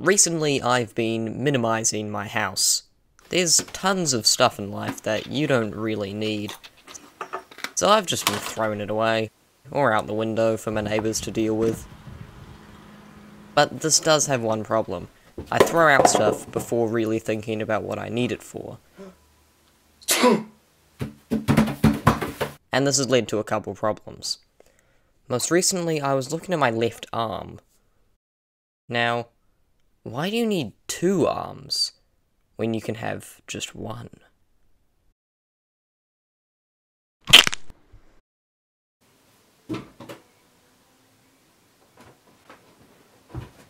Recently, I've been minimizing my house. There's tons of stuff in life that you don't really need. So I've just been throwing it away, or out the window for my neighbours to deal with. But this does have one problem. I throw out stuff before really thinking about what I need it for. and this has led to a couple problems. Most recently, I was looking at my left arm. Now, why do you need two arms when you can have just one?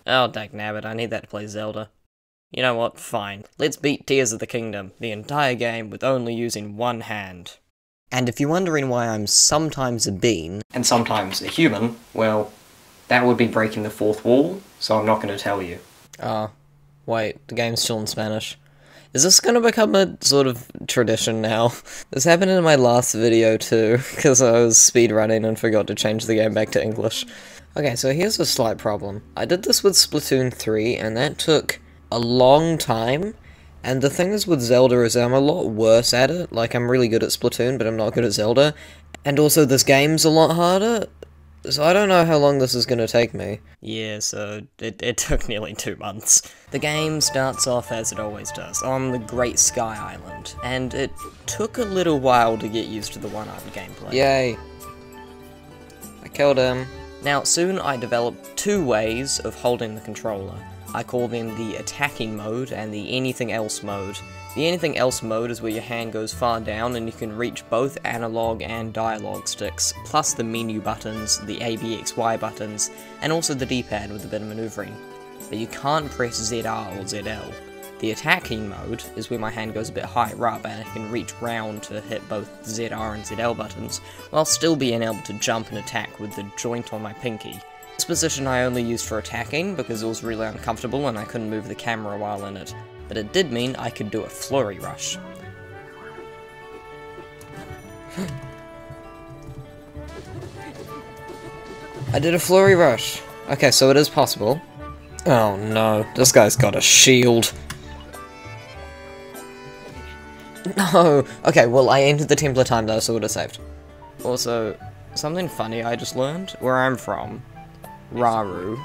Oh, dagnabbit, I need that to play Zelda. You know what, fine. Let's beat Tears of the Kingdom, the entire game, with only using one hand. And if you're wondering why I'm sometimes a bean, and sometimes a human, well, that would be breaking the fourth wall, so I'm not going to tell you. Uh, wait, the game's still in Spanish. Is this to become a sort of tradition now? This happened in my last video too, because I was speedrunning and forgot to change the game back to English. Okay, so here's a slight problem. I did this with Splatoon 3, and that took a long time, and the thing is with Zelda is I'm a lot worse at it. Like, I'm really good at Splatoon, but I'm not good at Zelda. And also, this game's a lot harder, so I don't know how long this is going to take me. Yeah, so it, it took nearly two months. The game starts off as it always does, on the Great Sky Island, and it took a little while to get used to the one-arm gameplay. Yay. I killed him. Now, soon I developed two ways of holding the controller. I call them the attacking mode and the anything else mode. The anything else mode is where your hand goes far down and you can reach both analog and dialogue sticks, plus the menu buttons, the ABXY buttons, and also the D-pad with a bit of maneuvering. But you can't press ZR or ZL. The attacking mode is where my hand goes a bit higher up and I can reach round to hit both ZR and ZL buttons, while still being able to jump and attack with the joint on my pinky. This position I only used for attacking because it was really uncomfortable and I couldn't move the camera while in it, but it did mean I could do a flurry rush. I did a flurry rush. Okay, so it is possible. Oh no, this guy's got a shield. No! Okay, well, I entered the Templar time though, so it would have saved. Also, something funny I just learned. Where I'm from, Rauru,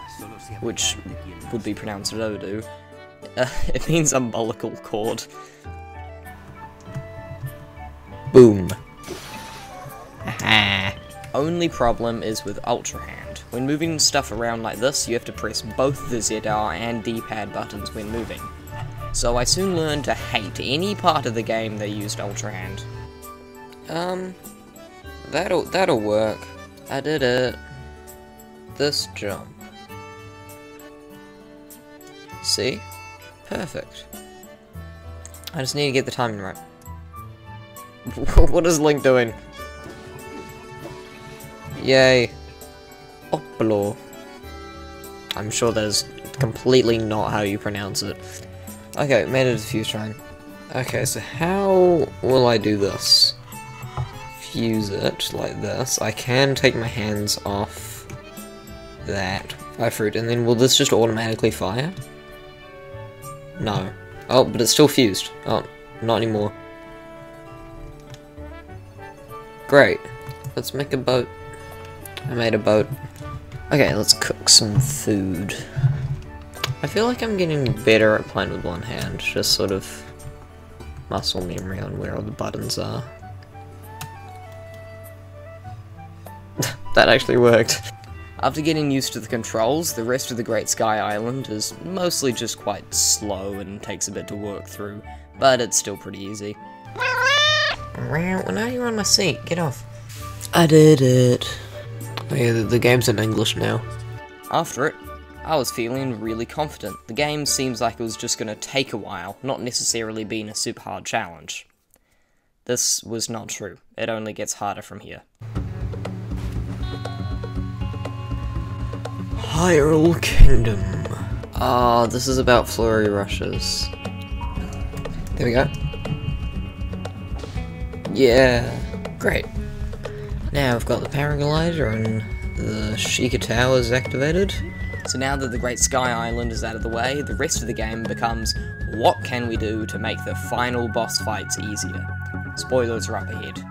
which would be pronounced Rodu, uh, it means umbilical cord. Boom. Only problem is with Ultra Hand. When moving stuff around like this, you have to press both the ZR and D-pad buttons when moving so I soon learned to hate any part of the game that used Ultra Hand. Um, that'll, that'll work. I did it. This jump. See? Perfect. I just need to get the timing right. what is Link doing? Yay. Oplo. I'm sure that is completely not how you pronounce it. Okay, made it a fuse shrine. Okay, so how will I do this? Fuse it like this. I can take my hands off that fire fruit, and then will this just automatically fire? No. Oh, but it's still fused. Oh, not anymore. Great. Let's make a boat. I made a boat. Okay, let's cook some food. I feel like I'm getting better at playing with one hand, just sort of muscle memory on where all the buttons are. that actually worked. After getting used to the controls, the rest of the Great Sky Island is mostly just quite slow and takes a bit to work through, but it's still pretty easy. Well, now you're on my seat, get off. I did it. Oh yeah, the, the game's in English now. After it, I was feeling really confident. The game seems like it was just going to take a while, not necessarily being a super hard challenge. This was not true. It only gets harder from here. Hyrule Kingdom. Ah, oh, this is about flurry rushes. There we go. Yeah, great. Now I've got the paraglider and the Sheikah Tower is activated. So now that the Great Sky Island is out of the way, the rest of the game becomes what can we do to make the final boss fights easier? Spoilers are up ahead.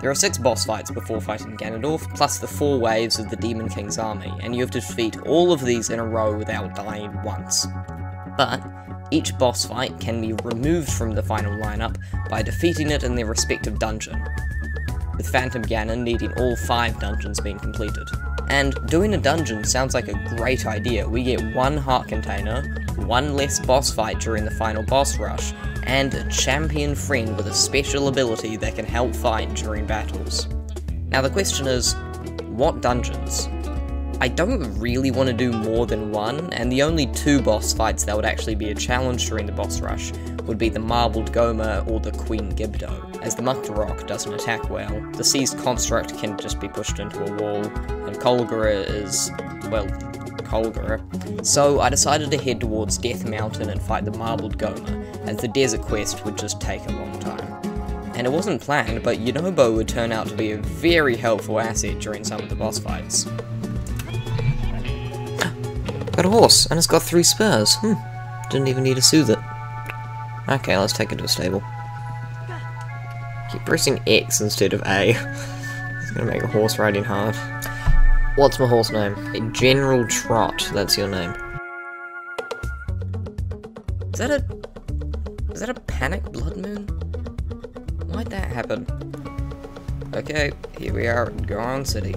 There are six boss fights before fighting Ganondorf, plus the four waves of the Demon King's army, and you have to defeat all of these in a row without dying once. But, each boss fight can be removed from the final lineup by defeating it in their respective dungeon, with Phantom Ganon needing all five dungeons being completed. And doing a dungeon sounds like a great idea. We get one heart container, one less boss fight during the final boss rush, and a champion friend with a special ability that can help fight during battles. Now the question is, what dungeons? I don't really want to do more than one, and the only two boss fights that would actually be a challenge during the boss rush would be the Marbled Gohma or the Queen Gibdo. As the Mukta doesn't attack well, the Seized Construct can just be pushed into a wall, and Colgera is, well, Colgera. So I decided to head towards Death Mountain and fight the Marbled Gohma, as the desert quest would just take a long time. And it wasn't planned, but Yunobo would turn out to be a very helpful asset during some of the boss fights. Got a horse, and it's got three spurs. Hmm. Didn't even need to soothe it. Okay, let's take it to a stable. Keep pressing X instead of A. it's gonna make a horse riding hard. What's my horse name? General Trot, that's your name. Is that a... Is that a panic blood moon? Why'd that happen? Okay, here we are in Goron City.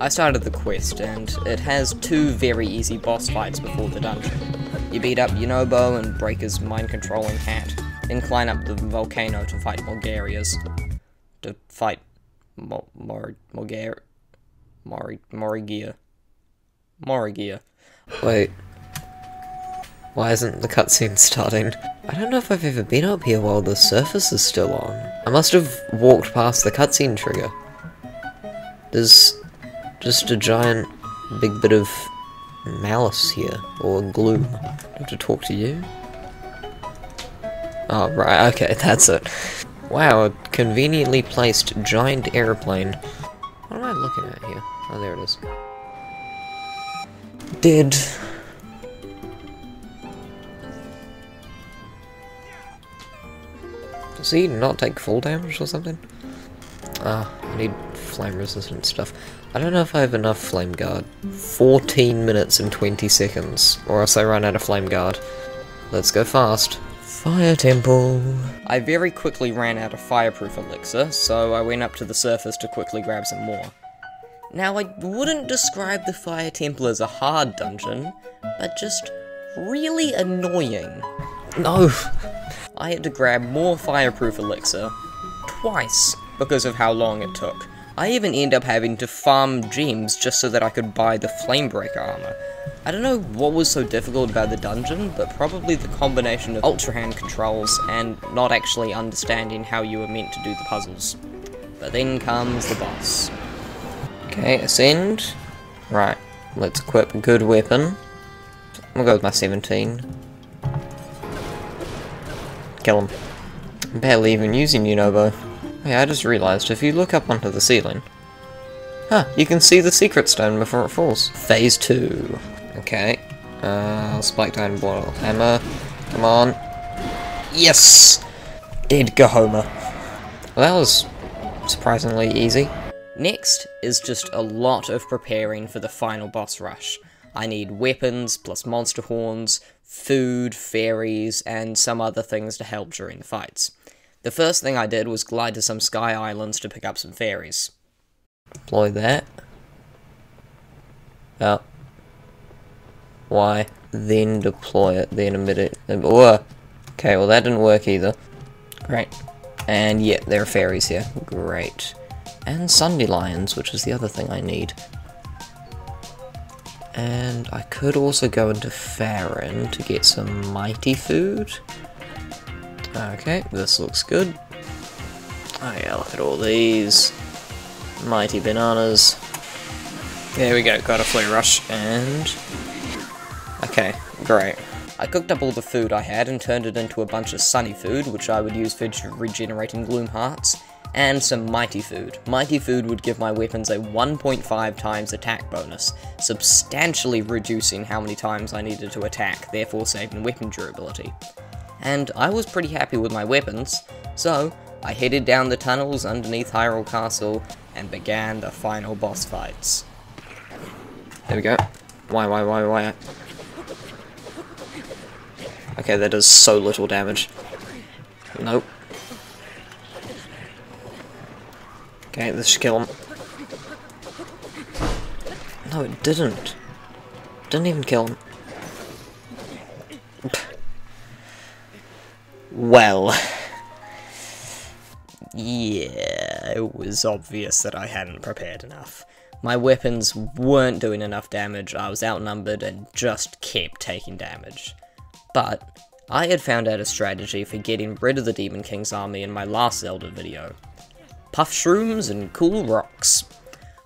I started the quest, and it has two very easy boss fights before the dungeon. You beat up Yunobo and break his mind-controlling hat, then climb up the volcano to fight Mulgarias. To fight Mo Mor Mulgar Mori Moragia. Moragia. Wait. Why isn't the cutscene starting? I don't know if I've ever been up here while the surface is still on. I must have walked past the cutscene trigger. There's just a giant big bit of malice here, or gloom. Do I have to talk to you? Oh, right, okay, that's it. Wow, a conveniently placed giant airplane. What am I looking at here? Oh, there it is. Dead. Does he not take full damage or something? Ah, I need flame resistant stuff. I don't know if I have enough flame guard. 14 minutes and 20 seconds, or else I run out of flame guard. Let's go fast. Fire temple. I very quickly ran out of fireproof elixir, so I went up to the surface to quickly grab some more. Now, I wouldn't describe the fire temple as a hard dungeon, but just really annoying. No! I had to grab more fireproof elixir twice because of how long it took. I even end up having to farm gems just so that I could buy the Flamebreaker armor. I don't know what was so difficult about the dungeon, but probably the combination of Ultra Hand controls and not actually understanding how you were meant to do the puzzles. But then comes the boss. Okay, ascend. Right, let's equip a good weapon. I'm gonna go with my 17. Kill him. I'm barely even using Yunobo. Yeah, I just realized, if you look up onto the ceiling... Huh, you can see the secret stone before it falls. Phase 2. Okay. Uh, Spike Titan Boil Hammer. Come on. Yes! Dead Gohma. Well, that was surprisingly easy. Next is just a lot of preparing for the final boss rush. I need weapons, plus monster horns, food, fairies, and some other things to help during the fights. The first thing I did was glide to some sky islands to pick up some fairies. Deploy that. Oh. Why? Then deploy it, then emit it. Oh. Okay, well that didn't work either. Great. And yeah, there are fairies here. Great. And Sundelions, which is the other thing I need. And I could also go into Faron to get some mighty food. Okay, this looks good. Oh yeah, look at all these. Mighty bananas. There we go, got a flurry rush, and... Okay, great. I cooked up all the food I had and turned it into a bunch of sunny food, which I would use for regenerating gloom hearts. and some Mighty Food. Mighty Food would give my weapons a 1.5 times attack bonus, substantially reducing how many times I needed to attack, therefore saving weapon durability. And I was pretty happy with my weapons, so I headed down the tunnels underneath Hyrule Castle and began the final boss fights. There we go. Why, why, why, why? Okay, that does so little damage. Nope. Okay, this should kill him. No, it didn't. Didn't even kill him. Well. Yeah, it was obvious that I hadn't prepared enough. My weapons weren't doing enough damage, I was outnumbered and just kept taking damage. But, I had found out a strategy for getting rid of the Demon King's army in my last Zelda video. Puff Shrooms and Cool Rocks.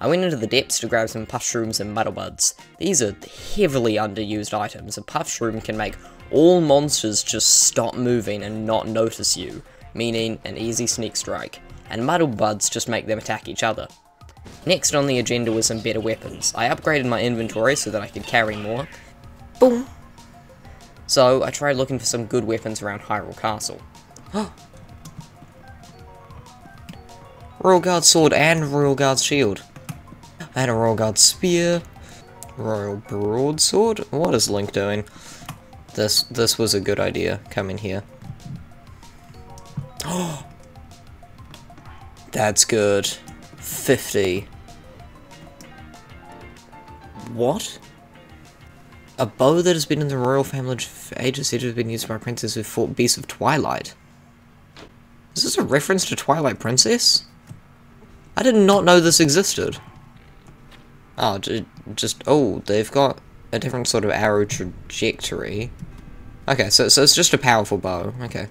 I went into the depths to grab some Puff Shrooms and Muddle Buds. These are heavily underused items. A Puff Shroom can make all monsters just stop moving and not notice you, meaning an easy sneak strike, and Muddle Buds just make them attack each other. Next on the agenda was some better weapons. I upgraded my inventory so that I could carry more. Boom! So, I tried looking for some good weapons around Hyrule Castle. Royal Guard Sword and Royal Guard Shield. I had a Royal Guard Spear. Royal Broadsword? What is Link doing? This this was a good idea, coming here. Oh! That's good. 50. What? A bow that has been in the royal family for ages to have been used by princes who fought beasts of Twilight. Is this a reference to Twilight Princess? I did not know this existed. Oh, just, oh, they've got a different sort of arrow trajectory. Okay, so, so it's just a powerful bow, okay.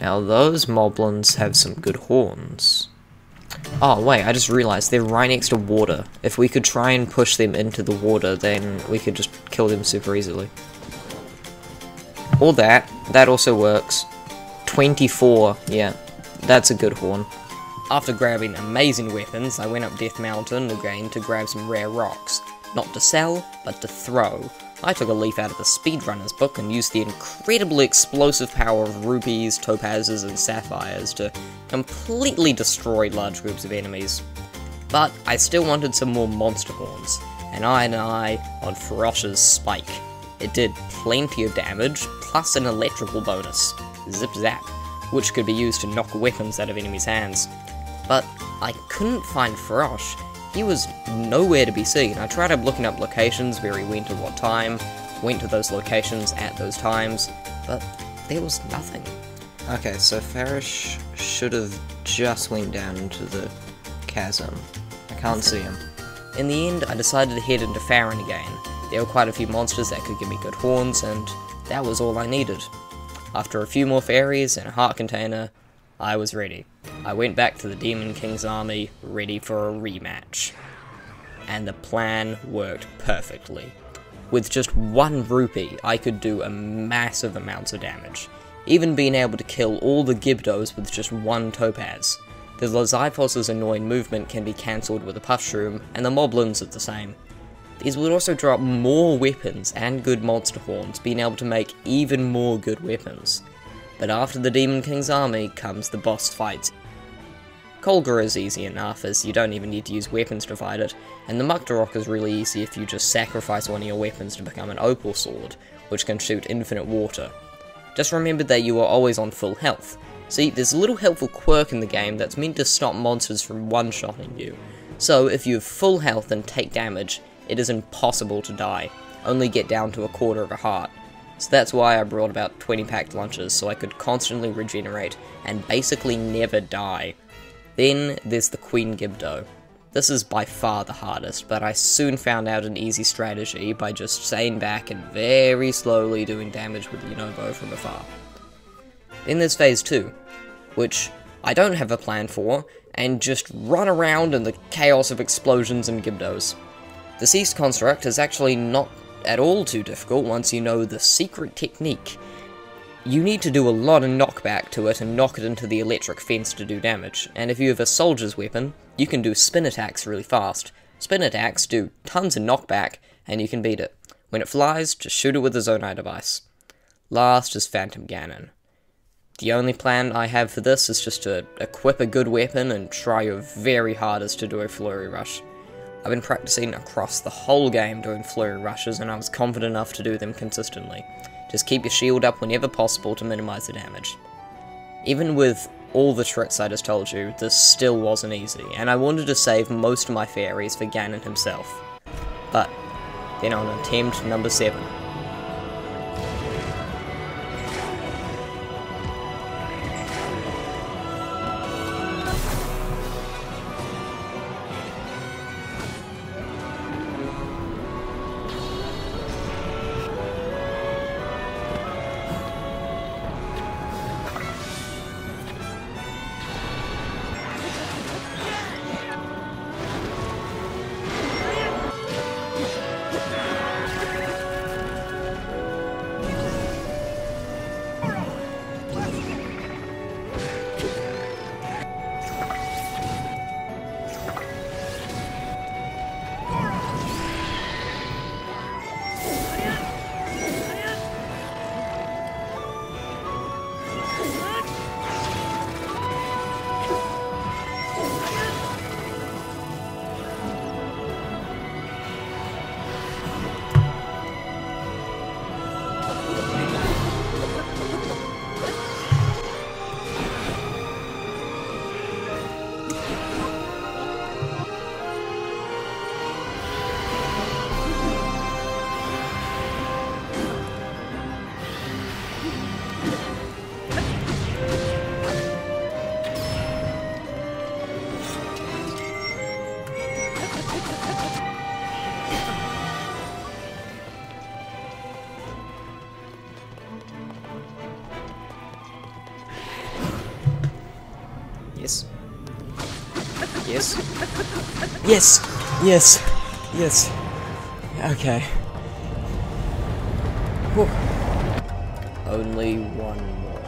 Now those moblins have some good horns. Oh, wait, I just realized they're right next to water. If we could try and push them into the water, then we could just kill them super easily. Or that. That also works. 24, yeah. That's a good horn. After grabbing amazing weapons, I went up Death Mountain again to grab some rare rocks. Not to sell, but to throw. I took a leaf out of the speedrunner's book and used the incredibly explosive power of rupees, topazes, and sapphires to completely destroy large groups of enemies. But I still wanted some more monster horns, and I and I on Farosh's Spike. It did plenty of damage, plus an electrical bonus, Zip Zap, which could be used to knock weapons out of enemies' hands. But I couldn't find Farosh, he was nowhere to be seen. I tried up looking up locations where he went at what time, went to those locations at those times, but there was nothing. Okay, so Farosh should have just went down into the chasm. I can't see him. In the end, I decided to head into Faron again. There were quite a few monsters that could give me good horns, and that was all I needed. After a few more fairies and a heart container, I was ready. I went back to the Demon King's army, ready for a rematch. And the plan worked perfectly. With just one rupee, I could do a massive amount of damage, even being able to kill all the Gibdos with just one topaz. The Lizalfos's annoying movement can be cancelled with a Puff Shroom, and the Moblins are the same. These would also drop more weapons and good monster horns, being able to make even more good weapons. But after the Demon King's army comes the boss fight. Kolgor is easy enough, as you don't even need to use weapons to fight it, and the Muktarok is really easy if you just sacrifice one of your weapons to become an Opal Sword, which can shoot infinite water. Just remember that you are always on full health. See, there's a little helpful quirk in the game that's meant to stop monsters from one-shotting you. So, if you have full health and take damage, it is impossible to die. Only get down to a quarter of a heart. So that's why I brought about 20 packed lunches, so I could constantly regenerate and basically never die. Then there's the Queen Gibdo. This is by far the hardest, but I soon found out an easy strategy by just staying back and very slowly doing damage with Yunobo from afar. Then there's Phase 2, which I don't have a plan for, and just run around in the chaos of explosions and Gibdos. The Seized Construct is actually not at all too difficult once you know the secret technique. You need to do a lot of knockback to it and knock it into the electric fence to do damage. And if you have a soldier's weapon, you can do spin attacks really fast. Spin attacks do tons of knockback, and you can beat it. When it flies, just shoot it with a Zonai device. Last is Phantom Ganon. The only plan I have for this is just to equip a good weapon and try your very hardest to do a Flurry Rush. I've been practicing across the whole game doing Flurry Rushes and I was confident enough to do them consistently. Just keep your shield up whenever possible to minimize the damage. Even with all the tricks I just told you, this still wasn't easy, and I wanted to save most of my fairies for Ganon himself. But, then on attempt number 7, Yes! Yes! Yes. Okay. Whew. Only one more.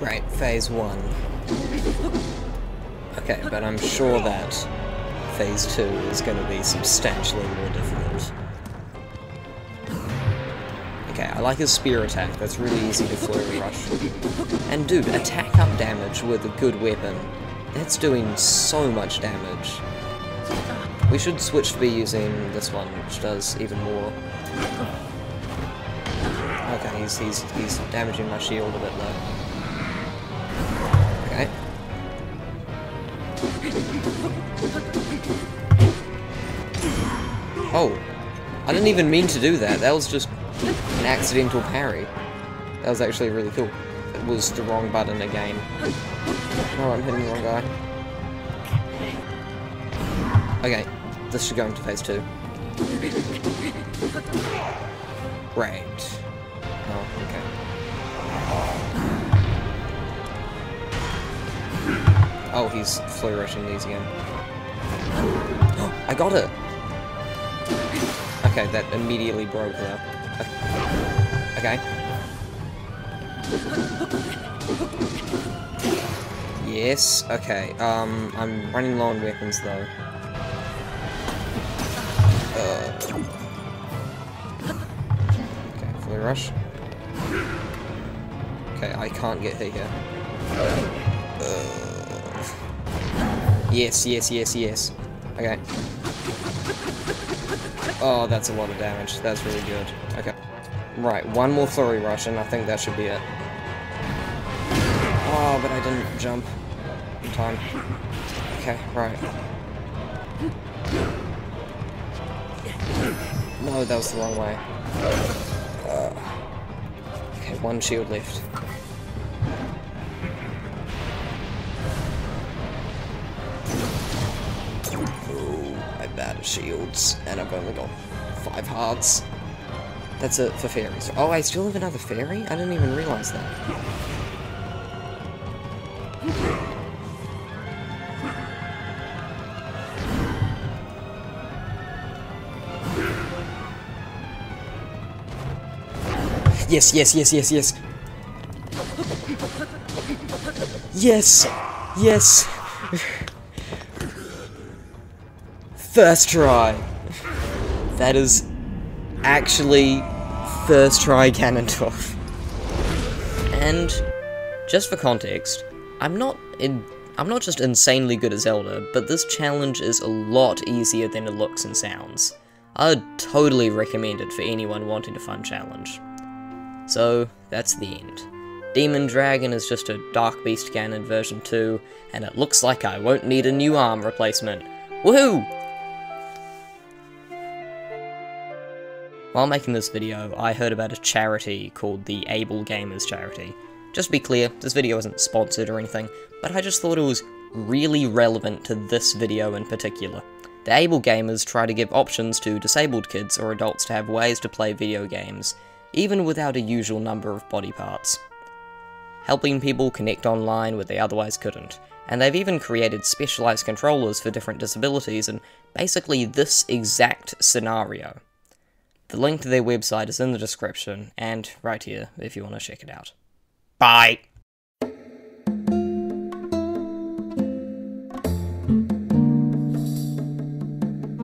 Right, phase one. Okay, but I'm sure that phase two is going to be substantially more difficult. Okay, I like his spear attack, that's really easy to flurry rush. And dude, attack up damage with a good weapon. That's doing so much damage. We should switch to be using this one, which does even more. Okay, he's, he's, he's damaging my shield a bit though. Okay. Oh, I didn't even mean to do that. That was just an accidental parry. That was actually really cool. It was the wrong button again. Oh, I'm hitting the wrong guy. Okay, this should go into phase two. Right. Oh, okay. Oh, he's flurry rushing these again. I got it! Okay, that immediately broke there. Okay. Yes, okay. Um, I'm running low on weapons though. Uh. Okay, fully rush. Okay, I can't get here. Uh. Yes, yes, yes, yes. Okay. Oh, that's a lot of damage. That's really good. Okay. Right, one more flurry rush, and I think that should be it. Oh, but I didn't jump in time. Okay, right. No, that was the wrong way. Uh, okay, one shield left. Shields, and I've only got five hearts. That's it for fairies. Oh, I still have another fairy? I didn't even realize that. Yes, yes, yes, yes, yes. Yes! Yes! First try! That is actually first try Ganondorf. And just for context, I'm not in I'm not just insanely good at Zelda, but this challenge is a lot easier than it looks and sounds. I'd totally recommend it for anyone wanting a fun challenge. So, that's the end. Demon Dragon is just a Dark Beast Ganon version 2, and it looks like I won't need a new arm replacement. Woohoo! While making this video, I heard about a charity called the Able Gamers Charity. Just to be clear, this video isn't sponsored or anything, but I just thought it was really relevant to this video in particular. The Able Gamers try to give options to disabled kids or adults to have ways to play video games, even without a usual number of body parts. Helping people connect online where they otherwise couldn't, and they've even created specialized controllers for different disabilities and basically this exact scenario. The link to their website is in the description, and right here if you want to check it out. Bye!